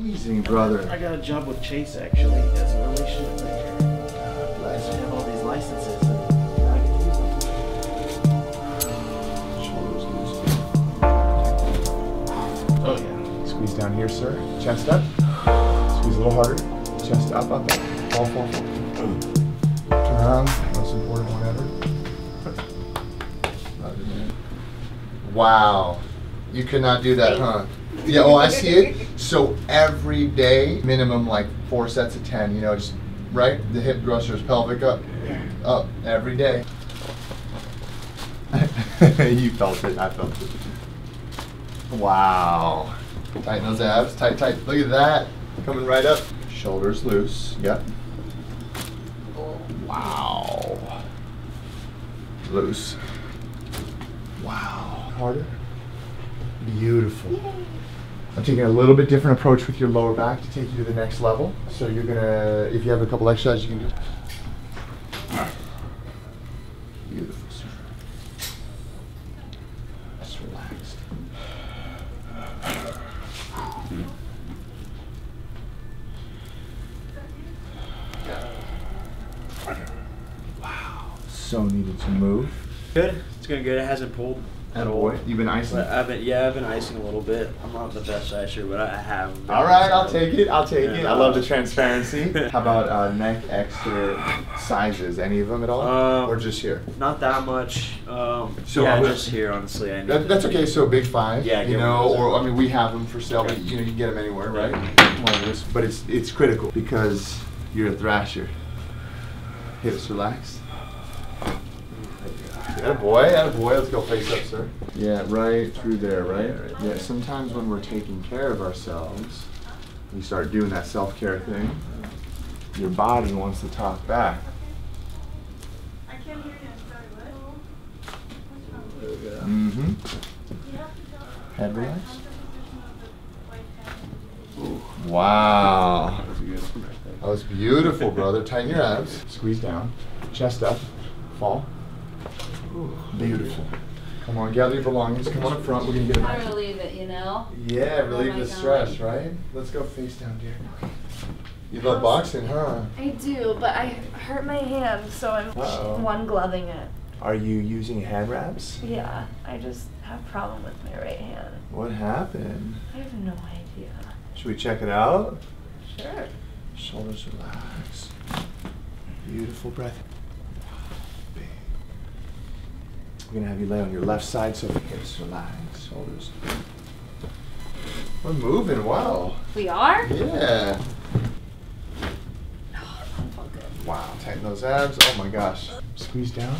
Amazing, brother. I got a job with Chase actually as a relationship manager. Bless uh, I have all these licenses and I get use them. Oh yeah. Squeeze down here, sir. Chest up. Squeeze a little harder. Chest up, up, up. Fall, fall, fall. Turn around. Most important one ever. Wow. You could not do that, huh? Yeah, oh, I see it. So every day, minimum like four sets of 10, you know, just right? The hip thrusters, pelvic up, up every day. you felt it, I felt it. Wow. Tighten those abs, tight, tight. Look at that. Coming right up. Shoulders loose. Yep. Wow. Loose. Wow. Harder. Beautiful. I'm taking a little bit different approach with your lower back to take you to the next level. So you're gonna, if you have a couple exercises, you can do. Beautiful, sir. Just relaxed. Wow. So needed to move. Good. It's going to good. It hasn't pulled at all. You've been icing. But I've been yeah, I've been icing a little bit. I'm not the best icer, but I have. been All right, I'll take it. I'll take it. I love the transparency. How about uh, neck extra sizes? Any of them at all, Um, or just here? Not that much. Um, So yeah, just here, honestly. I need That, that's okay. So big five. Yeah, you know, one of those. or I mean, we have them for sale, but you know, you can get them anywhere, right? But it's it's critical because you're a thrasher. Hips relaxed. Atta boy, atta boy. Let's go face up, sir. Yeah, right through there, right? Yeah. Sometimes when we're taking care of ourselves, we start doing that self-care thing. Your body wants to talk back. I can't hear you, sorry, what? Mm-hmm. You have. Head Right, relax. come to the position of the right hand. Wow. That was beautiful, brother. Tighten your abs. Squeeze down. Chest up. Fall. Beautiful. Come on, gather your belongings. Come on up front. We're gonna get I it. relieve it, you know? Yeah, oh relieve Oh the stress, God. right? Let's go face down, dear. You love boxing, huh? I do, but I hurt my hand, so I'm Uh-oh. one gloving it. Are you using hand wraps? Yeah, I just have a problem with my right hand. What happened? I have no idea. Should we check it out? Sure. Shoulders relax. Beautiful breath. Big. We're gonna have you lay on your left side so hips relax, shoulders. We're moving well. We are? Yeah. Oh, that felt good. Wow, tighten those abs. Oh my gosh. Squeeze down.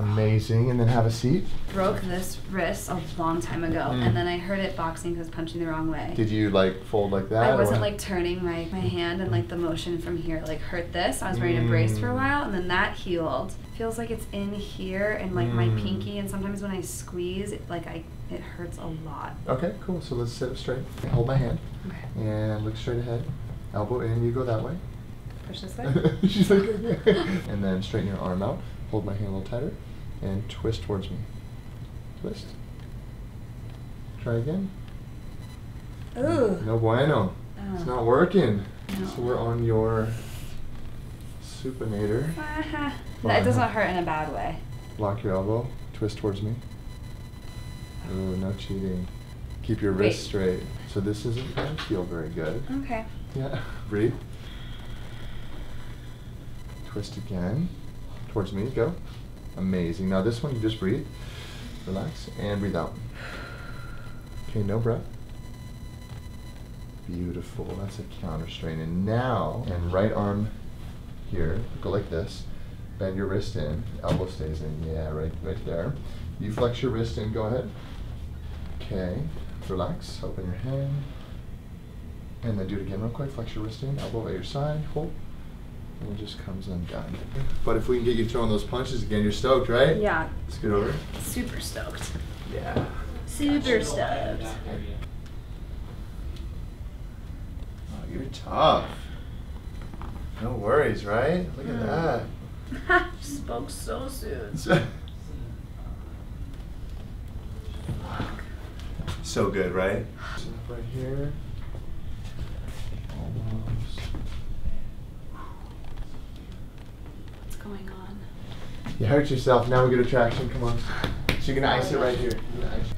Amazing. And then have a seat. Broke this wrist a long time ago, Mm. and then I hurt it boxing because punching the wrong way. Did you like fold like that? I wasn't like turning my, my hand and like the motion from here like hurt this. I was wearing a brace for a Mm. while and then that healed. Feels like it's in here and like my Mm. pinky and sometimes when I squeeze it like I it hurts a lot. Okay, cool. So let's sit up straight. Hold my hand. Okay. And look straight ahead. Elbow in. You go that way. Push this way. She's like, and then straighten your arm out. Hold my hand a little tighter, and twist towards me. Twist. Try again. Ooh. No bueno. It's not working. No. So we're on your supinator. Ah, That doesn't hurt in a bad way. Lock your elbow. Twist towards me. Ooh, no cheating. Keep your wrist Wait. straight. So this isn't going to feel very good. Okay. Yeah. Breathe. Twist again. Towards me. Go. Amazing. Now this one, you just breathe. Relax and breathe out. Okay, no breath. Beautiful. That's a counter strain. And now, and right arm here, go like this. Bend your wrist in. Elbow stays in. Yeah, right, right there. You flex your wrist in. Go ahead. Okay. Relax. Open your hand. And then do it again real quick. Flex your wrist in, elbow at your side, hold. And it just comes undone. But if we can get you throwing those punches again, you're stoked, right? Yeah. Let's get over. Super stoked. Yeah. Super stoked. Oh, you're tough. No worries, right? Look at mm. that. Spoke so soon. So good, right? Right here. Going on? You hurt yourself. Now we get a traction. Come on. So you're gonna ice it right here. You're gonna ice it.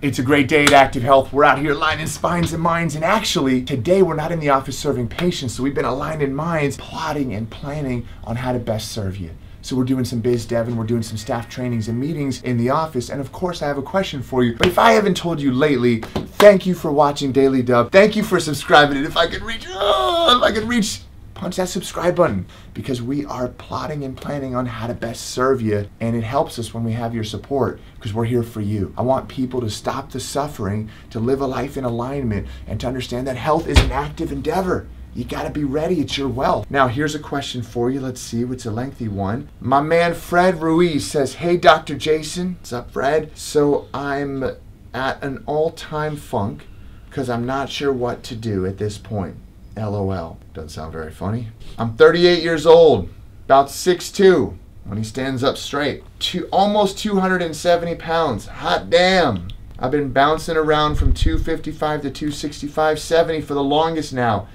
It's a great day at Active Health. We're out here aligning spines and minds, and actually, today we're not in the office serving patients, so we've been aligning minds, plotting and planning on how to best serve you. So we're doing some biz dev and we're doing some staff trainings and meetings in the office. And of course, I have a question for you. But if I haven't told you lately, thank you for watching Daily Dub. Thank you for subscribing. And if I could reach, oh, if I could reach punch that subscribe button because we are plotting and planning on how to best serve you and it helps us when we have your support because we're here for you. I want people to stop the suffering, to live a life in alignment and to understand that health is an active endeavor. You got to be ready. It's your wealth. Now, here's a question for you. Let's see. It's a lengthy one. My man Fred Ruiz says, Hey, Dr. Jason. What's up, Fred? So I'm at an all time funk because I'm not sure what to do at this point. LOL. Doesn't sound very funny. I'm 38 years old, about 6'2 when he stands up straight. Two, almost 270 pounds. Hot damn. I've been bouncing around from 255 to 265, 70 for the longest now.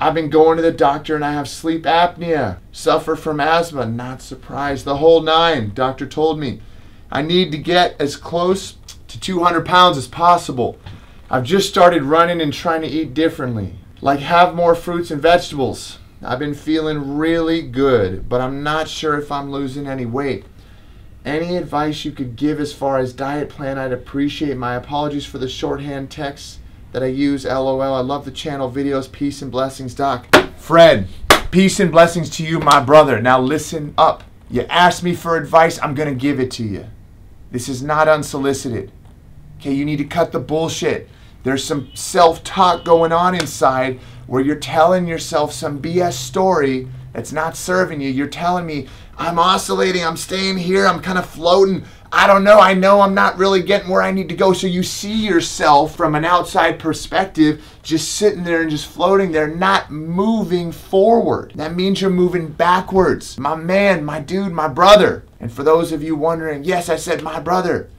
I've been going to the doctor and I have sleep apnea. Suffer from asthma. Not surprised. The whole nine. Doctor told me. I need to get as close to 200 pounds as possible. I've just started running and trying to eat differently. Like have more fruits and vegetables. I've been feeling really good, but I'm not sure if I'm losing any weight. Any advice you could give as far as diet plan, I'd appreciate. My apologies for the shorthand text that I use. LOL. I love the channel videos. Peace and blessings, Doc. Fred, peace and blessings to you, my brother. Now listen up. You asked me for advice, I'm going to give it to you. This is not unsolicited. Okay, you need to cut the bullshit. There's some self talk going on inside where you're telling yourself some BS story that's not serving you. You're telling me, I'm oscillating, I'm staying here, I'm kind of floating. I don't know, I know I'm not really getting where I need to go. So you see yourself from an outside perspective just sitting there and just floating there, not moving forward. That means you're moving backwards. My man, my dude, my brother. And for those of you wondering, yes, I said my brother.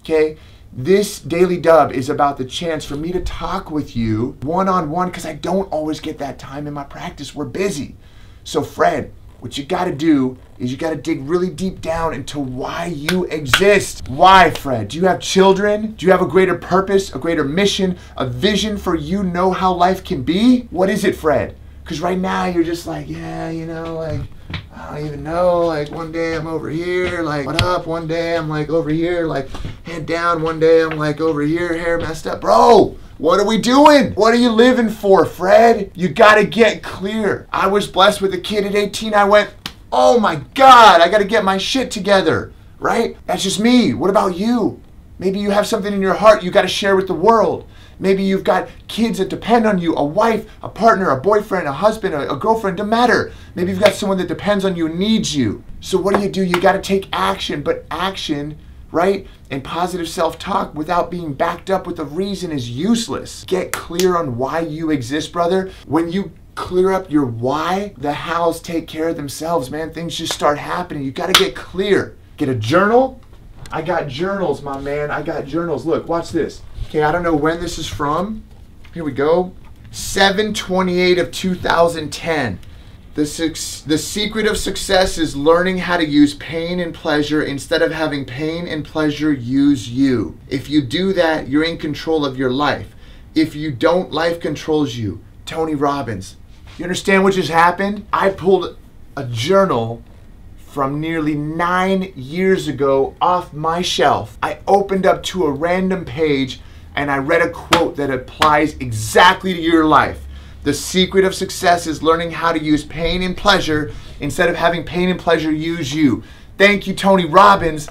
Okay? This daily dub is about the chance for me to talk with you one on one because I don't always get that time in my practice. We're busy. So, Fred, what you got to do is you got to dig really deep down into why you exist. Why, Fred? Do you have children? Do you have a greater purpose, a greater mission, a vision for you know how life can be? What is it, Fred? Because right now you're just like, yeah, you know, like, I don't even know. Like, one day I'm over here, like, what up? One day I'm like over here, like, down. One day I'm like over here, hair messed up. Bro, what are we doing? What are you living for, Fred? You gotta get clear. I was blessed with a kid at 18. I went, oh my God, I gotta get my shit together, right? That's just me. What about you? Maybe you have something in your heart you gotta share with the world. Maybe you've got kids that depend on you, a wife, a partner, a boyfriend, a husband, a, a girlfriend, doesn't matter. Maybe you've got someone that depends on you and needs you. So what do you do? You got to take action, but action, right? And positive self-talk without being backed up with a reason is useless. Get clear on why you exist, brother. When you clear up your why, the hows take care of themselves, man. Things just start happening. You got to get clear. Get a journal. I got journals, my man. I got journals. Look, watch this. Okay, I don't know when this is from. Here we go. 728 of 2010. The, suc- the secret of success is learning how to use pain and pleasure instead of having pain and pleasure use you. If you do that, you're in control of your life. If you don't, life controls you. Tony Robbins. You understand what just happened? I pulled a journal from nearly nine years ago off my shelf. I opened up to a random page and I read a quote that applies exactly to your life. The secret of success is learning how to use pain and pleasure instead of having pain and pleasure use you. Thank you, Tony Robbins,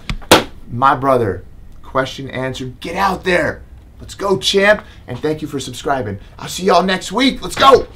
my brother. Question answered. Get out there. Let's go, champ. And thank you for subscribing. I'll see y'all next week. Let's go.